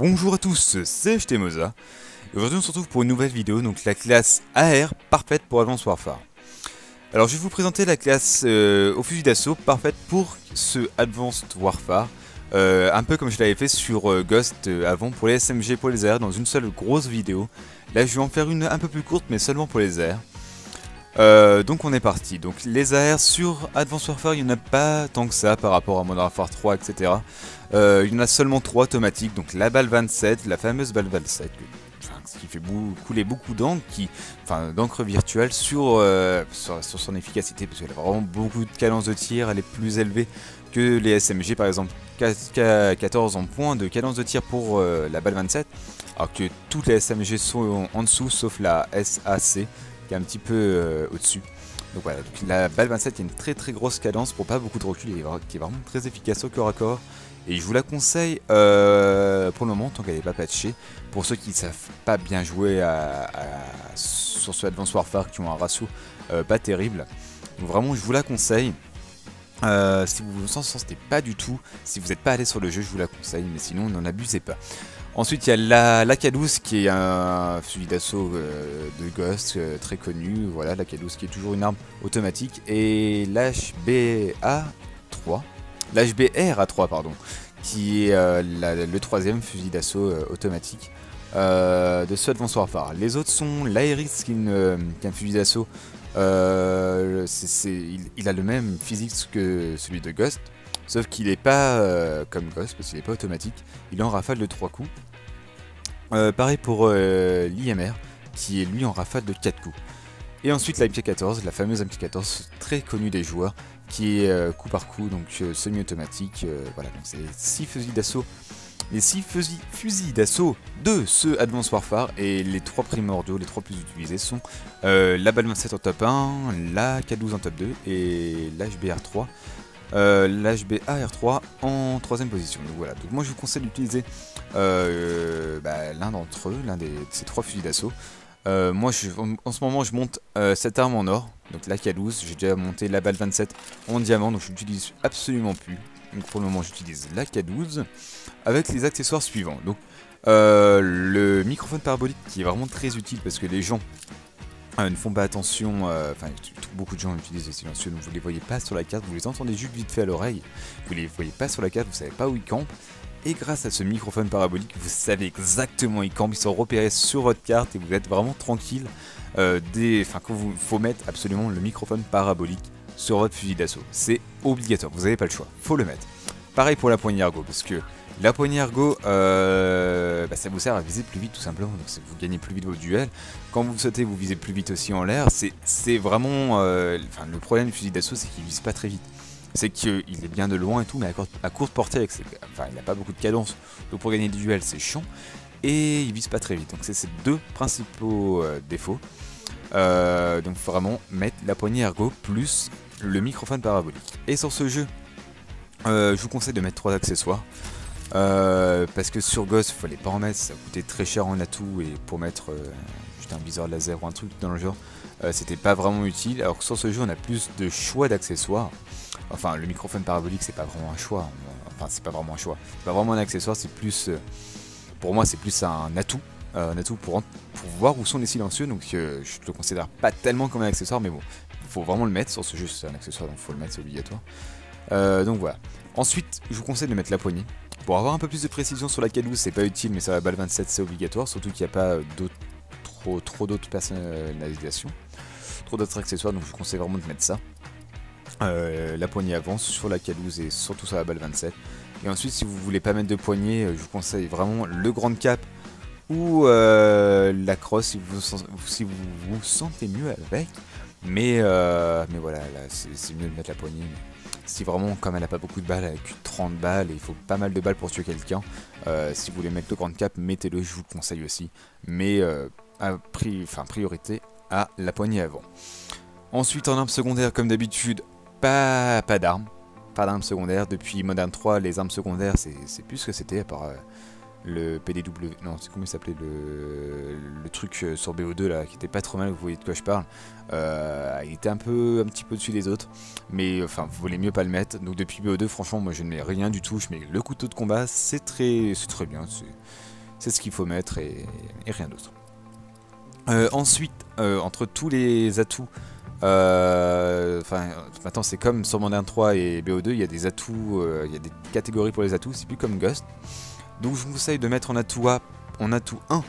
bonjour à tous, c'est Htemoza. Aujourd'hui on se retrouve pour une nouvelle vidéo, donc la classe AR parfaite pour Advanced Warfare. Alors je vais vous présenter la classe euh, au fusil d'assaut parfaite pour ce Advanced Warfare. Euh, un peu comme je l'avais fait sur euh, Ghost avant pour les SMG pour les AR dans une seule grosse vidéo. Là je vais en faire une un peu plus courte mais seulement pour les AR. Euh, donc on est parti. Donc les AR sur Advanced Warfare, il n'y en a pas tant que ça par rapport à Modern Warfare 3, etc. Euh, il y en a seulement 3 automatiques. Donc la balle 27, la fameuse balle 27, qui fait couler beaucoup d'encre, d'encre virtuelle sur, euh, sur, son efficacité, parce qu'elle a vraiment beaucoup de cadence de tir, elle est plus élevée que les SMG par exemple. 14 en points de cadence de tir pour la balle 27, alors que toutes les SMG sont en dessous sauf la SAC un petit peu euh, au-dessus. Donc voilà, la balle 27 a une très très grosse cadence pour pas beaucoup de recul, et qui est vraiment très efficace au corps à corps. Et je vous la conseille euh, pour le moment, tant qu'elle n'est pas patchée. Pour ceux qui ne savent pas bien jouer à, sur ce Advanced Warfare, qui ont un ratio euh, pas terrible. Donc vraiment, je vous la conseille. si vous vous en sentez pas du tout, si vous n'êtes pas allé sur le jeu, je vous la conseille, mais sinon n'en abusez pas. Ensuite, il y a la, la qui est un fusil d'assaut euh, de Ghost euh, très connu. Voilà, la qui est toujours une arme automatique. Et l'HBA3, l'HBR-A3, pardon, qui est euh, le troisième fusil d'assaut automatique de ce Advanced Warfare. Les autres sont l'Aerix qui, est un fusil d'assaut. il, a le même physique que celui de Ghost. Sauf qu'il n'est pas euh, comme Ghost, parce qu'il n'est pas automatique. Il est en rafale de 3 coups. Euh, pareil pour euh, l'IMR, qui est lui en rafale de 4 coups. Et ensuite la MP14, la fameuse MP14 très connue des joueurs, qui est coup par coup, donc semi-automatique. voilà, donc c'est 6 fusils d'assaut. Les 6 fusils, d'assaut de ce Advanced Warfare et les 3 primordiaux, les 3 plus utilisés sont la balle 27 en top 1, la K12 en top 2 et l'HBR3 euh, l'HB AR3 en troisième position. Donc voilà, donc moi je vous conseille d'utiliser euh, bah, l'un d'entre eux, l'un de ces trois fusils d'assaut. Euh, moi en, ce moment je monte cette arme en or, donc la K12, j'ai déjà monté la balle 27 en diamant, donc je l'utilise absolument plus. Donc pour le moment j'utilise la K12 avec les accessoires suivants. Donc le microphone parabolique qui est vraiment très utile parce que les gens ne font pas attention, euh, enfin beaucoup de gens utilisent les silencieux, donc vous les voyez pas sur la carte, vous les entendez juste vite fait à l'oreille, vous les voyez pas sur la carte, vous savez pas où ils campent, et grâce à ce microphone parabolique, vous savez exactement où ils campent, ils sont repérés sur votre carte et vous êtes vraiment tranquille. Euh, enfin, quand vous faut mettre absolument le microphone parabolique sur votre fusil d'assaut, c'est obligatoire, vous n'avez pas le choix, faut le mettre. Pareil pour la poignée ergo, parce que la poignée ergo, euh, bah, ça vous sert à viser plus vite tout simplement, donc vous gagnez plus vite vos duels. Quand vous sautez, vous visez plus vite aussi en l'air. C'est vraiment... Euh, le problème du fusil d'assaut, c'est qu'il vise pas très vite. C'est qu'il est bien de loin et tout, mais à, courte portée, enfin, il n'a pas beaucoup de cadence. Donc pour gagner des duels, c'est chiant. Et il vise pas très vite. Donc c'est ces deux principaux euh, défauts. donc faut vraiment mettre la poignée ergo plus le microphone parabolique. Et sur ce jeu, je vous conseille de mettre trois accessoires. Euh, parce que sur Ghost, il fallait pas en mettre, ça coûtait très cher en atout et pour mettre euh, juste un viseur laser ou un truc dans le genre, euh, c'était pas vraiment utile. Alors que sur ce jeu, on a plus de choix d'accessoires. Enfin, le microphone parabolique, c'est pas vraiment un choix. Enfin, c'est pas vraiment un choix. C'est pas vraiment un accessoire, c'est plus. pour moi, c'est plus un atout. un atout pour, voir où sont les silencieux. Donc, je le considère pas tellement comme un accessoire, mais bon, faut vraiment le mettre. Sur ce jeu, c'est un accessoire, donc faut le mettre, c'est obligatoire. donc voilà. Ensuite, je vous conseille de mettre la poignée. Pour avoir un peu plus de précision sur la K12, c'est pas utile, mais sur la balle 27, c'est obligatoire, surtout qu'il n'y a pas trop, trop d'autres personnalisations, trop d'autres accessoires, donc je vous conseille vraiment de mettre ça. Euh, la poignée avance sur la K12 et surtout sur la balle 27. Et ensuite, si vous voulez pas mettre de poignée, euh, je vous conseille vraiment le grand cap ou euh, la crosse si vous, si vous vous sentez mieux avec. Mais, mais voilà, c'est mieux de mettre la poignée. Si vraiment, comme elle n'a pas beaucoup de balles, elle a que 30 balles et il faut pas mal de balles pour tuer quelqu'un, euh, si vous voulez mettre le grand cap, mettez-le, je vous le conseille aussi. Mais euh, priorité à la poignée avant. Ensuite, en arme secondaire, comme d'habitude, pas, pas d'armes. Pas d'armes secondaires. Depuis Modern 3, les armes secondaires, c'est plus ce que c'était, à part, euh, le PDW, non, c'est comment il s'appelait le, le truc euh, sur BO2 là, qui était pas trop mal, vous voyez de quoi je parle. Euh, il était un peu, un petit peu dessus des autres, mais enfin, vous voulez mieux pas le mettre. Donc depuis BO2, franchement, moi je ne mets rien du tout. Je mets le couteau de combat, c'est très, c'est très bien, c'est ce qu'il faut mettre et, rien d'autre. Euh, ensuite, entre tous les atouts enfin, maintenant c'est comme sur Modern 3 et BO2, il y a des atouts, il y a des catégories pour les atouts, c'est plus comme Ghost. Donc je vous conseille de mettre en atout, en atout 1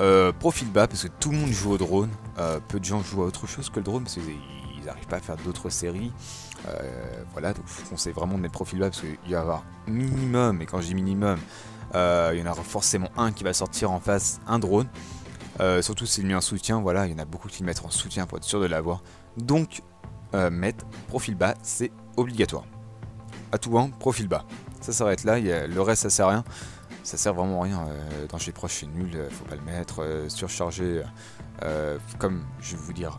euh, profil bas parce que tout le monde joue au drone. Euh, peu de gens jouent à autre chose que le drone parce qu'ils n'arrivent pas à faire d'autres séries. Euh, voilà, donc je vous conseille vraiment de mettre profil bas parce qu'il va y avoir minimum, et quand je dis minimum, il y en aura forcément un qui va sortir en face un drone. surtout s'il met un soutien, voilà, il y en a beaucoup qui le mettent en soutien pour être sûr de l'avoir. Donc, mettre profil bas, c'est obligatoire. Atout 1, profil bas. Ça s'arrête là, le reste ça sert à rien ça sert vraiment à rien. Euh, danger proche c'est nul, euh, faut pas le mettre. Euh, surchargé, comme je vais vous dire,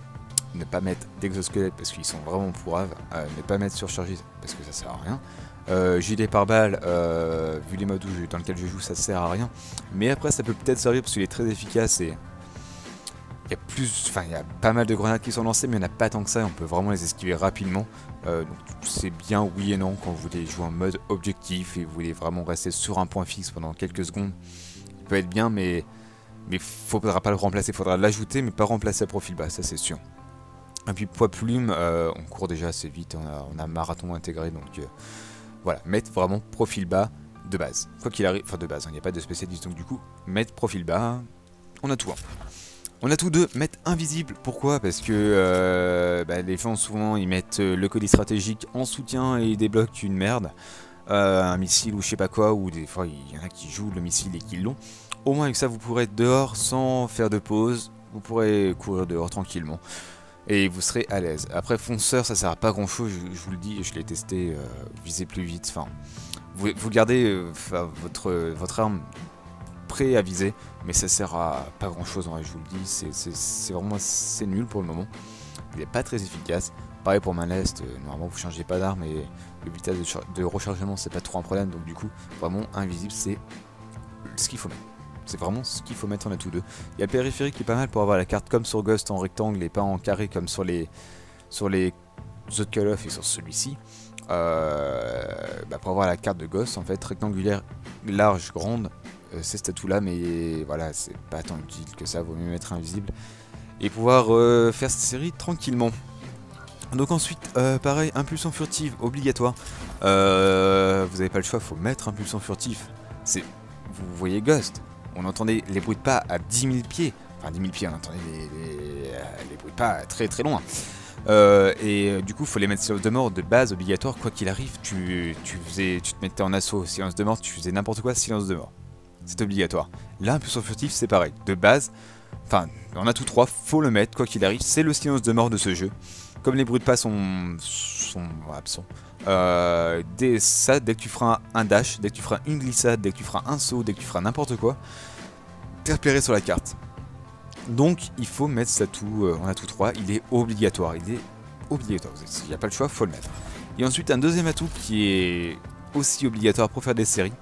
ne pas mettre d'exosquelettes parce qu'ils sont vraiment pourraves. ne pas mettre surchargé parce que ça sert à rien. gilet par balle, vu les modes dans lesquels je joue, ça sert à rien. Mais après, ça peut peut-être servir parce qu'il est très efficace et il y a plus, enfin il y a pas mal de grenades qui sont lancées, mais il n'y en a pas tant que ça. On peut vraiment les esquiver rapidement. Euh, c'est bien oui et non quand vous voulez jouer en mode objectif et vous voulez vraiment rester sur un point fixe pendant quelques secondes. Il peut être bien, mais mais faudra pas le remplacer. Il faudra l'ajouter, mais pas remplacer à profil bas, ça c'est sûr. Et puis poids plume, euh, on court déjà assez vite. On a, marathon intégré, donc euh, voilà, mettre vraiment profil bas de base. Quoi qu'il arrive, enfin de base, hein, il n'y a pas de spécialiste, donc du coup, mettre profil bas, on a tout. Hein. On a tous deux mettre invisible. Pourquoi? Parce que euh, bah, les gens souvent ils mettent euh, le colis stratégique en soutien et ils débloquent une merde. Euh, un missile ou je sais pas quoi, ou des fois il y en a qui jouent le missile et qui l'ont. Au moins avec ça vous pourrez être dehors sans faire de pause. Vous pourrez courir dehors tranquillement. Et vous serez à l'aise. Après fonceur ça sert à pas grand chose, je, vous le dis, je l'ai testé, visez plus vite. Enfin, vous, gardez votre arme viser, mais ça sert à pas grand chose en vrai, je vous le dis, c'est vraiment c'est nul pour le moment. Il n'est pas très efficace. Pareil pour main lest, euh, normalement vous changez pas d'arme et le vitesse de, rechargement c'est pas trop un problème, donc du coup vraiment invisible c'est ce qu'il faut mettre. C'est vraiment ce qu'il faut mettre en atout 2. Il y a le périphérique qui est pas mal pour avoir la carte comme sur Ghost en rectangle et pas en carré comme sur les sur les autres Call of et sur celui-ci. Euh, bah pour avoir la carte de Ghost en fait rectangulaire, large, grande, ces statues là mais voilà, c'est pas tant utile que ça, vaut mieux mettre invisible et pouvoir euh, faire cette série tranquillement. Donc ensuite, euh, pareil, impulsion furtive obligatoire. vous avez pas le choix, faut mettre impulsion furtif. C'est, vous voyez Ghost, on entendait les bruits de pas à 10 000 pieds. Enfin 10 000 pieds, on entendait les, bruits de pas très très loin. et du coup, faut les mettre silence de mort de base obligatoire, quoi qu'il arrive. Tu, tu, faisais, tu te mettais en assaut, silence de mort, tu faisais n'importe quoi, silence de mort c'est obligatoire. Là, impulsion furtif, c'est pareil. De base, enfin, on a tous trois, faut le mettre, quoi qu'il arrive. C'est le silence de mort de ce jeu. Comme les bruits de pas sont, sont absents. Euh, dès dès que tu feras un dash, dès que tu feras une glissade, dès que tu feras un saut, dès que tu feras n'importe quoi, t'es repéré sur la carte. Donc, il faut mettre ça tout, euh, on a tous trois, il est obligatoire. Il est obligatoire. Il n'y a pas le choix, faut le mettre. Et ensuite, un deuxième atout qui est aussi obligatoire pour faire des séries,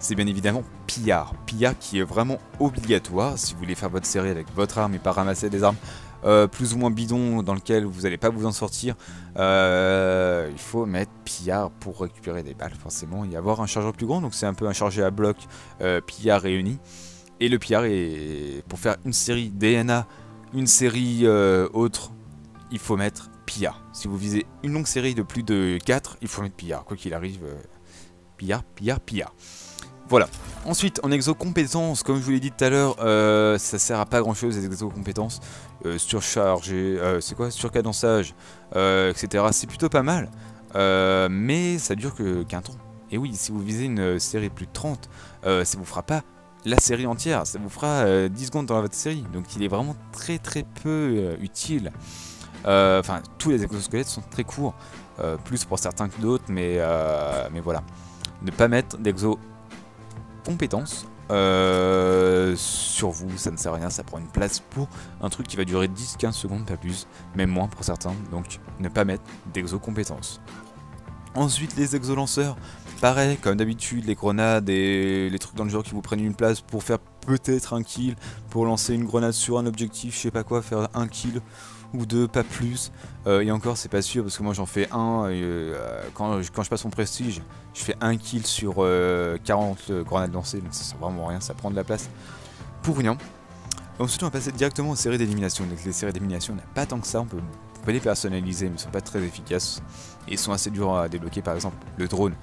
c'est bien évidemment pillard. Pillard qui est vraiment obligatoire si vous voulez faire votre série avec votre arme et pas ramasser des armes euh, plus ou moins bidons dans lesquelles vous n'allez pas vous en sortir. Euh, il faut mettre pillard pour récupérer des balles forcément et avoir un chargeur plus grand. Donc c'est un peu un chargeur à bloc euh, pillard réuni. Et le pillard pour faire une série DNA, une série autre, il faut mettre pillard. Si vous visez une longue série de plus de 4, il faut mettre pillard. Quoi qu'il arrive, pillard, pillard, pillard. Voilà. Ensuite, en exo compétences, comme je vous l'ai dit tout à l'heure, euh, ça sert à pas grand chose les exo compétences. Euh, surchargé, euh, c'est quoi? Surcadençage, etc. C'est plutôt pas mal. mais ça dure qu'un temps. Et oui, si vous visez une série plus de 30, ça vous fera pas la série entière, ça vous fera 10 secondes dans votre série. Donc il est vraiment très très peu utile. Enfin, tous les exosquelettes sont très courts, plus pour certains que d'autres, mais, mais voilà. Ne pas mettre d'exo compétences euh, sur vous, ça ne sert à rien, ça prend une place pour un truc qui va durer 10-15 secondes, pas plus, même moins pour certains, donc ne pas mettre d'exo-compétences. Ensuite, les exo-lanceurs, pareil, comme d'habitude, les grenades et les trucs dans le genre qui vous prennent une place pour faire peut-être un kill, pour lancer une grenade sur un objectif, je sais pas quoi, faire un kill ou deux, pas plus. Euh, et encore, c'est pas sûr parce que moi j'en fais un. Euh, quand, quand, je passe mon prestige, je fais un kill sur 40 euh, grenades lancées, donc ça sert vraiment rien, ça prend de la place pour rien. Ensuite, on va passer directement aux séries d'élimination. Les séries d'élimination, on n'a pas tant que ça, on peut, les personnaliser, mais ils sont pas très efficaces et sont assez durs à débloquer. Par exemple, le drone,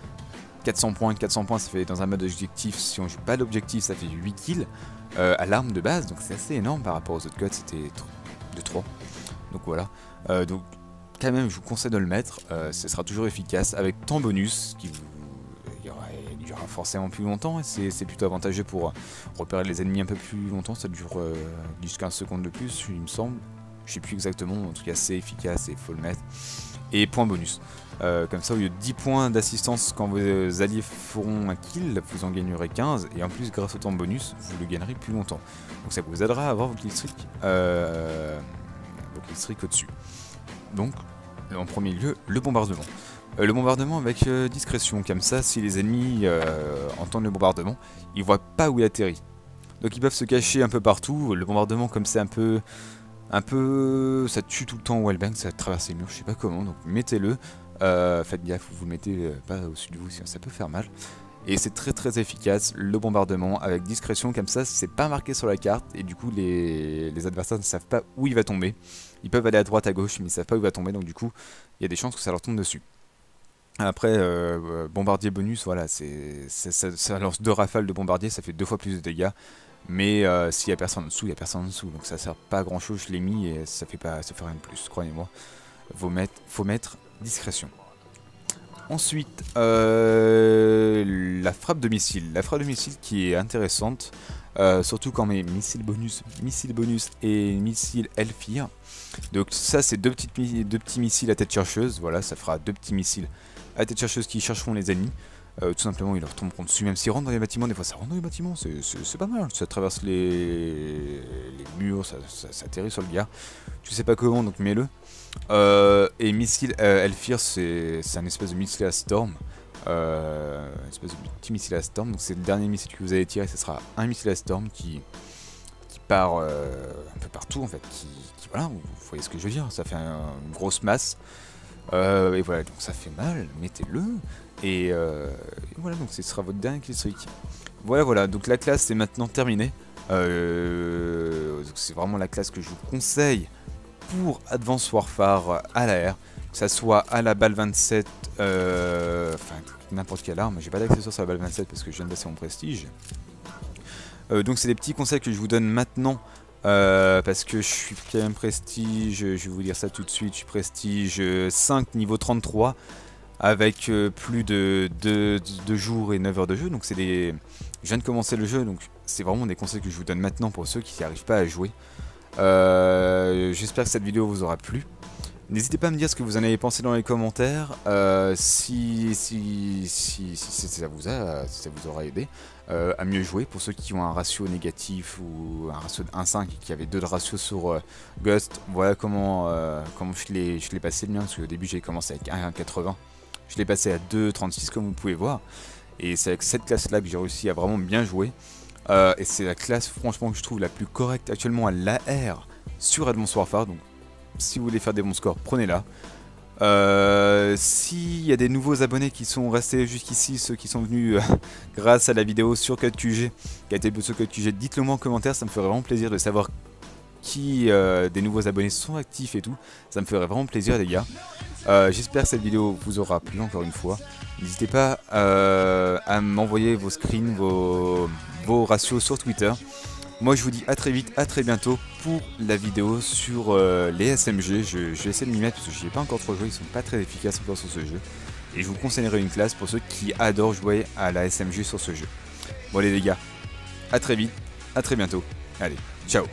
400 points, 400 points, ça fait dans un mode objectif. Si on joue pas l'objectif, ça fait 8 kills à l'arme de base, donc c'est assez énorme par rapport aux autres codes, c'était de 3. Donc voilà. Euh, donc quand même, je vous conseille de le mettre. Euh, ce sera toujours efficace avec tant bonus qui vous il durera forcément plus longtemps et c'est plutôt avantageux pour repérer les ennemis un peu plus longtemps, ça dure euh, 10-15 secondes de plus il me semble, je sais plus exactement, en tout cas c'est efficace et faut le mettre. Et point bonus, euh, comme ça au lieu de 10 points d'assistance quand vos alliés feront un kill, vous en gagnerez 15 et en plus grâce au temps bonus vous le gagnerez plus longtemps. Donc ça vous aidera à avoir vos kills donc au-dessus. Donc, en premier lieu, le bombardement. Euh, le bombardement avec euh, discrétion, comme ça, si les ennemis euh, entendent le bombardement, ils voient pas où il atterrit. Donc ils peuvent se cacher un peu partout. Le bombardement, comme c'est un peu, un peu, ça tue tout le temps Wallbang, ça traverse les murs, je sais pas comment. Donc mettez-le. faites gaffe, vous le mettez pas au-dessus de vous, sinon ça peut faire mal. Et c'est très très efficace, le bombardement avec discrétion comme ça, c'est pas marqué sur la carte et du coup les, adversaires ne savent pas où il va tomber. Ils peuvent aller à droite, à gauche, mais ils savent pas où il va tomber, donc du coup il y a des chances que ça leur tombe dessus. Après, euh, euh, bombardier bonus, voilà, c'est ça, lance deux rafales de bombardier, ça fait deux fois plus de dégâts. Mais euh, s'il y a personne en dessous, il y a personne en dessous, donc ça sert pas à grand chose. Je l'ai mis et ça fait pas, ça fait rien de plus, croyez-moi. Faut faut mettre discrétion. Ensuite, euh, la frappe de missile. La frappe de missile qui est intéressante, euh, surtout quand mes missiles bonus, missiles bonus et missiles Elfir. Donc ça, c'est deux, deux petits missiles à tête chercheuse. Voilà, ça fera deux petits missiles à tête chercheuse qui chercheront les ennemis. Euh, tout simplement, ils leur tomberont dessus, même s'ils rentrent dans les bâtiments. Des fois, ça rentre dans les bâtiments, c'est pas mal. Ça traverse les, murs, ça, ça atterrit sur le gars. Tu sais pas comment, donc mets-le. Euh, et missile euh, Elfir, c'est un espèce de missile à storm. Euh, espèce de petit missile à storm. Donc c'est le dernier missile que vous allez tirer, ce sera un missile à storm qui, qui part euh, un peu partout en fait. Qui, voilà, vous, voyez ce que je veux dire. Ça fait une grosse masse. et voilà, donc ça fait mal. Mettez-le. Et, voilà, donc ce sera votre dernier kill Voilà, voilà. Donc la classe est maintenant terminée. c'est vraiment la classe que je vous conseille pour Advance Warfare à l'air, que ça soit à la balle 27, euh, enfin n'importe quelle arme, j'ai pas d'accessoire sur la balle 27 parce que je viens de passer mon prestige. Euh, donc c'est des petits conseils que je vous donne maintenant euh, parce que je suis quand même prestige, je vais vous dire ça tout de suite, je suis prestige 5 niveau 33 avec plus de 2 jours et 9 heures de jeu, donc c'est des... Je viens de commencer le jeu, donc c'est vraiment des conseils que je vous donne maintenant pour ceux qui n'y arrivent pas à jouer. Euh, j'espère que cette vidéo vous aura plu. N'hésitez pas à me dire ce que vous en avez pensé dans les commentaires, euh, si, ça vous a, ça vous aura aidé euh, à mieux jouer. Pour ceux qui ont un ratio négatif ou un ratio de 1,5 et qui avaient 2 de ratio sur Ghost, voilà comment, comment je l'ai passé le mien, parce qu'au début j'ai commencé avec 1,80. Je l'ai passé à 2,36 comme vous pouvez voir. Et c'est avec cette classe là que j'ai réussi à vraiment bien jouer. Euh, et c'est la classe franchement que je trouve la plus correcte actuellement à l'AR sur Advanced Warfare. Donc si vous voulez faire des bons scores, prenez-la. Euh, S'il y a des nouveaux abonnés qui sont restés jusqu'ici, ceux qui sont venus euh, grâce à la vidéo sur CodeQG, qui a été sur CodeQG, dites-le moi en commentaire, ça me ferait vraiment plaisir de savoir qui des nouveaux abonnés sont actifs et tout. Ça me ferait vraiment plaisir les gars. J'espère que cette vidéo vous aura plu encore une fois. N'hésitez pas à m'envoyer vos screens, vos, vos ratios sur Twitter. Moi je vous dis à très vite, à très bientôt pour la vidéo sur euh, les SMG. Je, vais essayer de m'y mettre parce que je n'y ai pas encore trop joué, ils sont pas très efficaces encore sur ce jeu. Et je vous conseillerais une classe pour ceux qui adorent jouer à la SMG sur ce jeu. Bon allez les gars, à très vite, à très bientôt. Allez, ciao